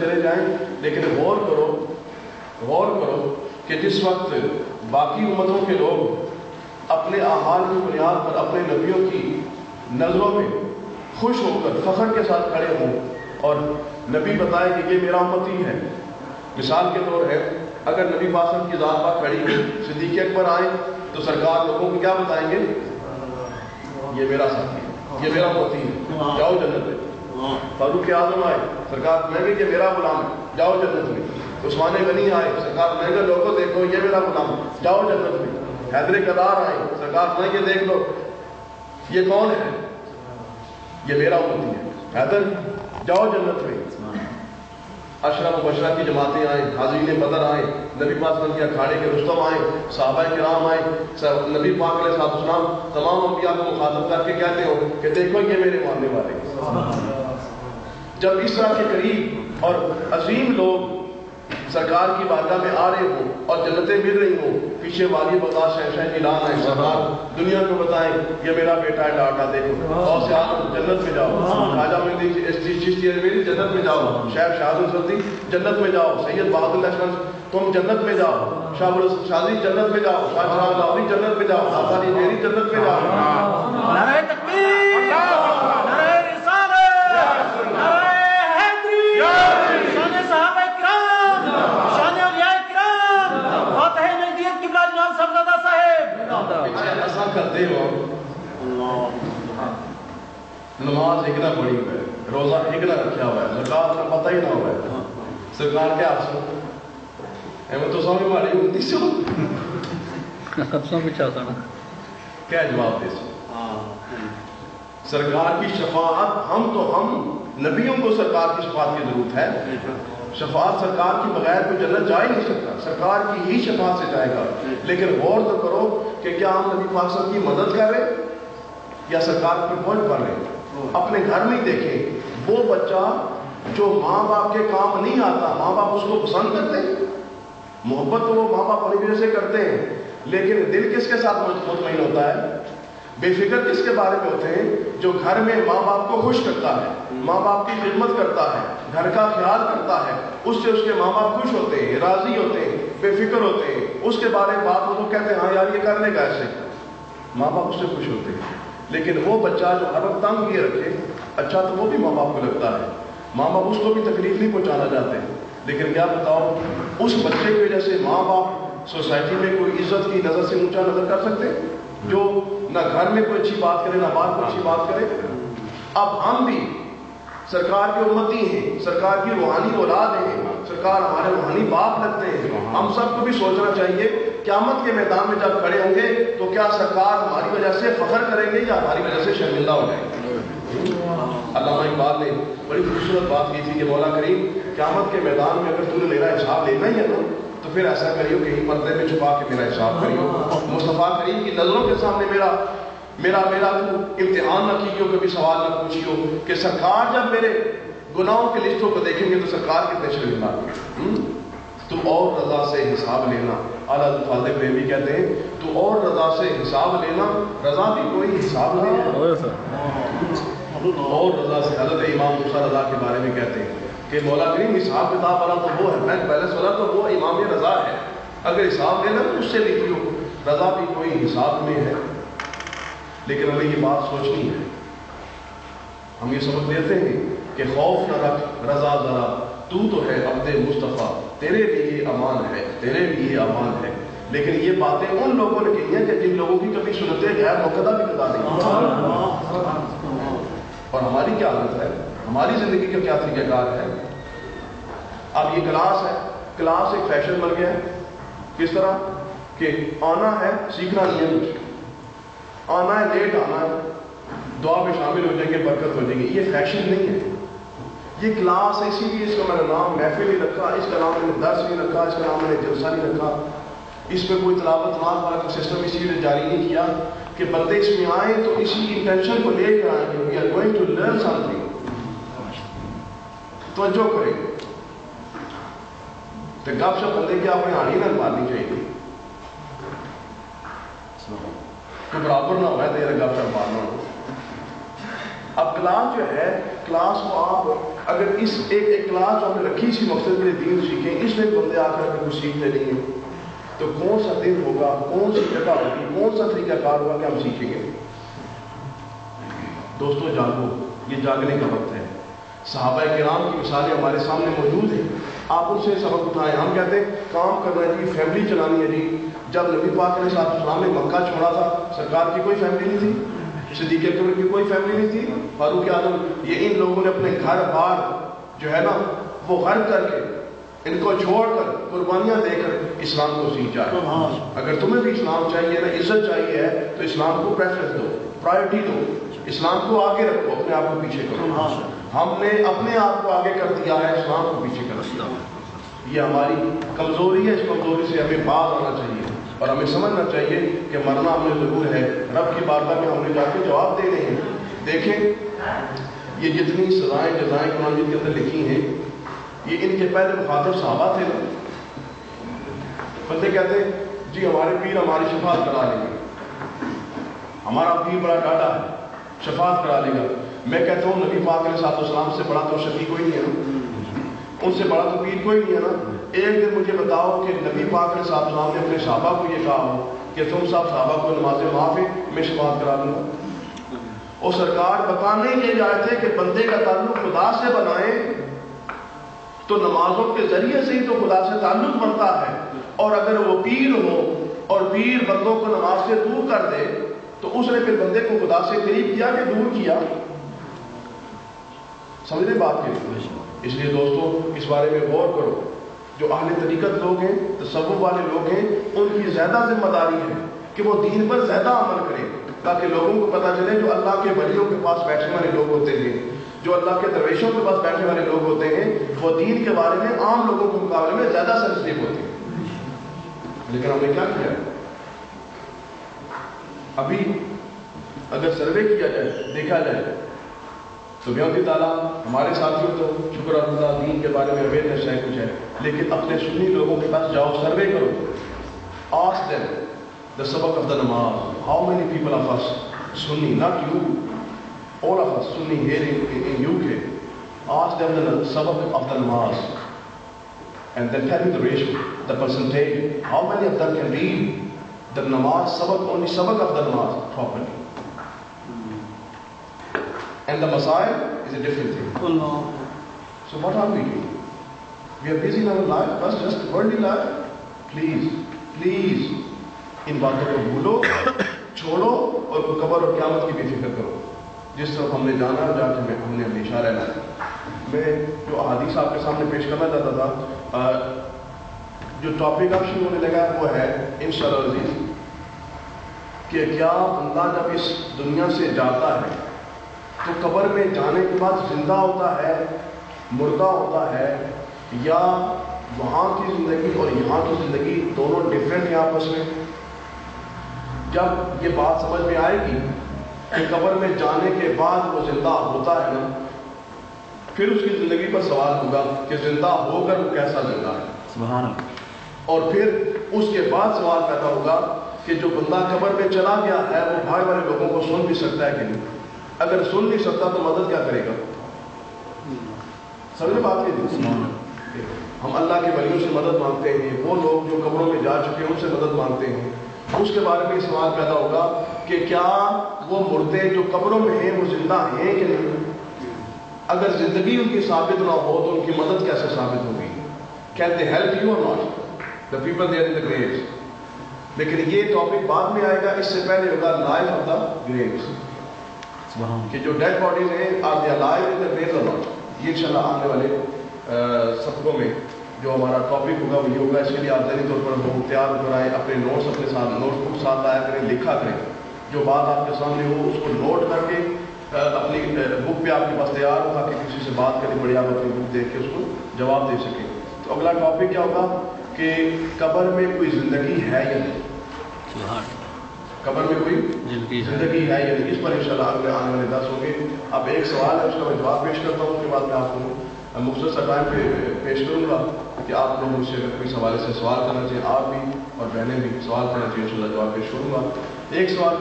چلے جائیں لیکن غور کرو غور کرو کہ جس وقت باقی امتوں کے لوگ اپنے اعمال کی بنیاد پر اپنے نبیوں کی نظروں میں خوش ہو کر فخر کے ساتھ کھڑے ہوں اور نبی بتائے کہ یہ میرا امتی ہے۔ مثال کے طور ہے اگر نبی باسم کی ذات پاک کھڑی ہوئی صدیق اکبر آئے تو سرکار لوگوں کو کیا بتائیں گے؟ یہ میرا ساتھی ہے یہ میرا امتی ہے۔ جاؤ جنت میں۔ فاروق اعظم آئے سرکار میں کہ میرا غلام ہے، جاؤ جنت میں۔ عثمان غنی آئے، سرکار میں کہ لوگوں دیکھو، یہ میرا غلام ہے، جاؤ جنت میں۔ حیدر قدار آئے، سرکار میں یہ دیکھ لو، یہ کون ہے؟ یہ میرا امتی ہے۔ حیدر، جاؤ جنت میں۔ اشرف مبشرہ کی جماعتیں آئیں، حاضرین بدر آئیں، نبی پاک صلی کے اکھاڑے کے رستم آئیں، صحابہ کرام آئیں نبی پاک علیہ السلام، تمام انبیاء کو مخاطب کر کے کہتے ہو کہ دیکھو یہ میرے ماننے والے جب اس طرح کے قریب اور عظیم لوگ سرکار کی بارگاہ میں آ رہے ہوں اور جنتیں مل رہی ہوں، پیچھے والی بتا شہشہ اعلان ہے سرکار دنیا کو بتائیں، یہ میرا بیٹا ہے ڈاٹا دیکھو، اور سے آپ جنت میں جاؤ، خواجہ مندی چشتی جی، میری جنت میں جاؤ، شیخ شاہد السلطی جنت میں جاؤ، سید بہادر لکشمن تم جنت میں جاؤ، شاہ شادی جنت میں جاؤ، شاہ شاہ جنت میں جاؤ آبا علی میری جنت میں جاؤ۔ کرتے ہو نماز ایک نہ پڑی ہوئے روزہ ایک نہ رکھا ہوا ہے زکات کا پتہ ہی نہ ہوا ہے۔ سرکار کیا آپ سو تو سامنے ماری ہوتی سو افسوں بھی چاہتا نا کیا جواب دے سو سرکار کی شفاعت ہم تو ہم نبیوں کو سرکار کی شفاعت کی ضرورت ہے۔ شفاعت سرکار کی بغیر کوئی جنت جا ہی نہیں سکتا۔ سرکار کی ہی شفاعت سے جائے گا۔ لیکن غور تو کرو کہ کیا ہم نبی پاک صاحب کی مدد کر رہے یا سرکار کی پہنچ پڑ رہے؟ اپنے گھر میں ہی دیکھیں، وہ بچہ جو ماں باپ کے کام نہیں آتا، ماں باپ اس کو پسند کرتے ہیں؟ محبت تو وہ ماں باپ اپنی وجہ سے کرتے ہیں، لیکن دل کس کے ساتھ مطمئن ہوتا ہے؟ بے فکر کس کے بارے میں ہوتے ہیں جو گھر میں ماں باپ کو خوش کرتا ہے، ماں باپ کی خدمت کرتا ہے، گھر کا خیال کرتا ہے، اس سے اس کے ماں باپ خوش ہوتے ہیں، راضی ہوتے ہیں بے فکر ہوتے ہیں۔ اس کے بارے میں بات ہو تو کہتے ہیں ہاں یار، یہ کرنے کا ایسے ماں باپ اس سے خوش ہوتے ہیں۔ لیکن وہ بچہ جو ہر وقت تنگ کیے رکھے اچھا تو وہ بھی ماں باپ کو لگتا ہے۔ ماں باپ اس کو بھی تکلیف نہیں پہنچانا چاہتے۔ لیکن کیا بتاؤ اس بچے کی وجہ سے ماں باپ سوسائٹی میں کوئی عزت کی نظر سے اونچا نظر کر سکتے؟ جو نہ گھر میں کوئی اچھی بات کرے، نہ باہر کوئی اچھی بات کرے۔ اب ہم بھی سرکار کی امتی ہیں، سرکار کی روحانی اولاد ہیں، سرکار ہمارے روحانی باپ لگتے ہیں۔ ہم سب کو بھی سوچنا چاہیے، قیامت کے میدان میں جب کھڑے ہوں گے تو کیا سرکار ہماری وجہ سے فخر کریں گے یا ہماری وجہ سے شرمندہ ہو جائیں گے علامہ اقبال نے بڑی خوبصورت بات کی تھی کہ مولا کریم، قیامت کے میدان میں اگر تو نے میرا حساب لینا ہی ہے نا تو پھر ایسا کریو کہ ہی پردے میں چھپا کے میرا حساب کریو۔ مصطفیٰ کریم کی نظروں کے سامنے میرا میرا میرا امتحان نہ کیجیے کبھی سوال نہ پوچھیو کہ سرکار جب میرے گناہوں کی لسٹوں کو دیکھیں گے تو سرکار کتنے شرمندہ تو اور رضا سے حساب لینا۔ اعلیٰ فاضل پریمی کہتے ہیں تو اور رضا سے حساب لینا۔ رضا بھی کوئی حساب نہیں ہے اور رضا سے حضرت امام موسیٰ رضا کے بارے میں کہتے ہیں۔ کہ مولا کریم حساب کتاب والا تو وہ ہے بینک بیلنس والا تو وہ امام رضا ہے۔ اگر حساب لینا تو اس سے لکھیو رضا بھی کوئی حساب میں ہے۔ لیکن ہمیں یہ بات سوچنی ہے۔ ہم یہ سبق دیتے ہیں کہ خوف نہ رکھ رضا ذرا تو تو ہے عبد مصطفیٰ۔ تیرے لیے امان ہے تیرے لیے امان ہے۔ لیکن یہ باتیں ان لوگوں نے کہی ہیں کہ جن لوگوں کی کبھی سنتے غیر موقع بھی بتا نہیں۔ اور ہماری کیا حالت ہے؟ ہماری زندگی کا کیا طریقہ کار ہے؟ اب یہ کلاس ہے۔ کلاس ایک فیشن بن گیا ہے۔ کس طرح؟ کہ آنا ہے، سیکھنا نہیں ہے کچھ آنا ہے، لیٹ آنا ہے۔ دعا میں شامل ہو جائیں گے، برکت ہو جائیں گے یہ فیشن نہیں ہے۔ یہ کلاس ہے، اسی لیے اس کا میں نے نام محفل نہیں رکھا، اس کا نام میں نے درس نہیں رکھا، اس کا نام میں نے جلسہ نہیں رکھا۔ اس پہ کوئی تلاوت نام والا سسٹم اسی لیے جاری نہیں کیا کہ بندے اس میں آئیں تو اسی انٹینشن کو لے کر آئیں۔ گے we are going to learn something توجہ کریں۔ تو گپ شپ بندے کی اپنے آنی نہ مارنی چاہیے۔ تو برابر نہ ہوا تیرا گپ شپ مارنا اب کلاس جو ہے، کلاس کو آپ اگر اس ایک ایک کلاس جو ہم نے رکھی اسی مقصد کے لیے دین سیکھیں، اس میں بندے آ کر کچھ سیکھتے نہیں ہیں تو کون سا دن ہوگا، کون سی جگہ ہوگی، کون سا طریقہ کار ہوگا کہ ہم سیکھیں گے؟ دوستو جاگو یہ جاگنے کا وقت ہے۔ صحابہ کرام کی مثالیں ہمارے سامنے موجود ہیں۔ آپ ان سے سبق اٹھائیں۔ ہم کہتے ہیں کام کرنا ہے جی فیملی چلانی ہے جی۔ جب نبی پاک علیہ صاحب السلام نے مکہ چھوڑا تھا سرکار کی کوئی فیملی نہیں تھی؟ صدیق اکبر کی کوئی فیملی نہیں تھی؟ فاروق اعظم یہ ان لوگوں نے اپنے گھر بار جو ہے نا وہ غرب کر کے ان کو چھوڑ کر قربانیاں دے کر اسلام کو سیکھا ہے اگر تمہیں بھی اسلام چاہیے نا عزت چاہیے ہے تو اسلام کو پریفرنس دو پرائرٹی دو۔ اسلام کو آگے رکھو اپنے آپ کو پیچھے کرو۔ ہم نے اپنے آپ کو آگے کر دیا ہے اسلام کو پیچھے یہ ہماری کمزوری ہے، اس کمزوری سے ہمیں باز آنا چاہیے۔ اور ہمیں سمجھنا چاہیے کہ مرنا ہمیں ضرور ہے۔ رب کی بارگاہ میں ہم نے جا کے جواب دینے ہیں۔ دیکھیں، یہ جتنی سزائیں، جزائیں قرآن جن کے اندر لکھی ہیں، یہ ان کے پہلے مخاطب صحابہ تھے۔ نا بندے کہتے ہیں جی ہمارے پیر ہماری شفاعت کرا لیں گے۔ ہمارا پیر بڑا ڈاٹا ہے، شفاعت کرا لے گا۔ میں کہتا ہوں، نبی پاک علیہ صاحب السلام سے بڑا تو شفیع کوئی نہیں ہے۔ نا ان سے بڑا تو پیر کوئی نہیں ہے نا۔ ایک دن مجھے بتاؤ کہ نبی پاک علیہ صاحب السلام نے اپنے صحابہ کو یہ کہا ہو کہ تم صاحب صحابہ کو نماز معاف ہے، میں شفاعت کرا دوں گا۔ اور سرکار بتانے یہ جائے تھے کہ بندے کا تعلق خدا سے بنائے تو نمازوں کے ذریعے سے ہی تو خدا سے تعلق بنتا ہے۔ اور اگر وہ پیر ہو اور پیر بندوں کو نماز سے دور کر دے تو اس نے پھر بندے کو خدا سے قریب کیا کہ دور کیا؟ سمجھنے بات کے اس لیے دوستوں اس بارے میں غور کرو۔ جو اہل طریقت لوگ ہیں، تصوف والے لوگ ہیں، ان کی زیادہ ذمہ داری ہے کہ وہ دین پر زیادہ عمل کریں، تاکہ لوگوں کو پتہ چلے جو اللہ کے ولیوں کے پاس بیٹھنے والے لوگ ہوتے ہیں، جو اللہ کے درویشوں کے پاس بیٹھنے والے لوگ ہوتے ہیں، وہ دین کے بارے میں عام لوگوں کے مقابلے میں زیادہ سینسٹیو ہوتے ہیں۔ لیکن ہم نے کیا کیا؟ ابھی اگر سروے کیا جائے، دیکھا جائے تو بیوتی تعالیٰ ہمارے ساتھیوں تو شکر اللہ دین کے بارے میں اویئرنیس ہے کچھ ہے لیکن اپنے سنی لوگوں کے پاس جاؤ سروے کرو آس دیم دا سبق آف دا نماز how many people of us Sunni not you all of us Sunni here in, in, in UK, ask them the sabak of the namaz and then tell me the ratio, the percentage, how many of them can read the namaz, sabak, only sabak of the namaz properly. And the Messiah is a different thing. So what are we doing? We are busy in our life, bus just worldly life. Please, please, ان باتوں کو بھولو چھوڑو اور قبر اور قیامت کی بھی فکر کرو جس طرف ہم نے جانا جا کے ہم نے ہمیشہ رہنا ہے میں جو احادیث آپ کے سامنے پیش کرنا چاہتا تھا جو ٹاپک اب شروع ہونے لگا وہ ہے ان شاء اللہ کہ کیا بندہ جب اس دنیا سے جاتا ہے تو قبر میں جانے کے بعد زندہ ہوتا ہے مردہ ہوتا ہے یا وہاں کی زندگی اور یہاں کی زندگی دونوں ڈفرینٹ ہیں آپس میں؟ جب یہ بات سمجھ میں آئے گی کہ قبر میں جانے کے بعد وہ زندہ ہوتا ہے نا؟ پھر اس کی زندگی پر سوال ہوگا کہ زندہ ہو کر وہ کیسا زندہ ہے؟ سبحان اللہ۔ اور پھر اس کے بعد سوال پیدا ہوگا کہ جو بندہ قبر میں چلا گیا ہے وہ بھائی والے لوگوں کو سن بھی سکتا ہے کہ نہیں؟ اگر سن نہیں سکتا تو مدد کیا کرے گا؟ سمجھے بات کی ہم اللہ کے ولیوں سے مدد مانگتے ہیں وہ لوگ جو قبروں میں جا چکے ہیں ان سے مدد مانگتے ہیں۔ اس کے بارے میں سوال پیدا ہوگا کہ کیا وہ مردے جو قبروں میں ہیں وہ زندہ ہیں کہ نہیں؟ اگر زندگی ان کی ثابت نہ ہو تو ان کی مدد کیسے ثابت ہوگی؟ Can they help you or not the people they are in the graves لیکن یہ ٹاپک بعد میں آئے گا اس سے پہلے ہوگا لائف آف دا گریوز کہ جو ڈیڈ باڈیز ہیں are they life in or not یہ انشاءاللہ آنے والے سبقوں میں جو ہمارا ٹاپک ہوگا وہ یہ ہوگا۔ اس کے لیے آپ ذہنی طور پر وہ تیار کرائیں اپنے نوٹس اپنے ساتھ نوٹ بک ساتھ لایا کریں لکھا کریں۔ جو بات آپ کے سامنے ہو اس کو نوٹ کر کے اپنی بک پہ آپ کے پاس تیار ہو تاکہ کسی سے بات کریں بڑی آپ اپنی بک دیکھ کے اس کو جواب دے سکیں۔ تو اگلا ٹاپک کیا ہوگا؟ کہ قبر میں کوئی زندگی ہے یا نہیں؟ قبر میں کوئی زندگی ہے۔ یا اس پر انشاءاللہ اگلے آنے والے دس ہوں گے۔ اب ایک سوال ہے اس کا میں جواب پیش کرتا ہوں اس کے بعد میں آپ کو مختصر سا ٹائم پہ پیش کروں گا کہ آپ لوگ مجھ سے اگر کوئی سوال سے سوال کرنا چاہیے آپ بھی اور بہنیں بھی سوال کرنا چاہیے ان شاء اللہ جواب پیش کروں گا۔ ایک سوال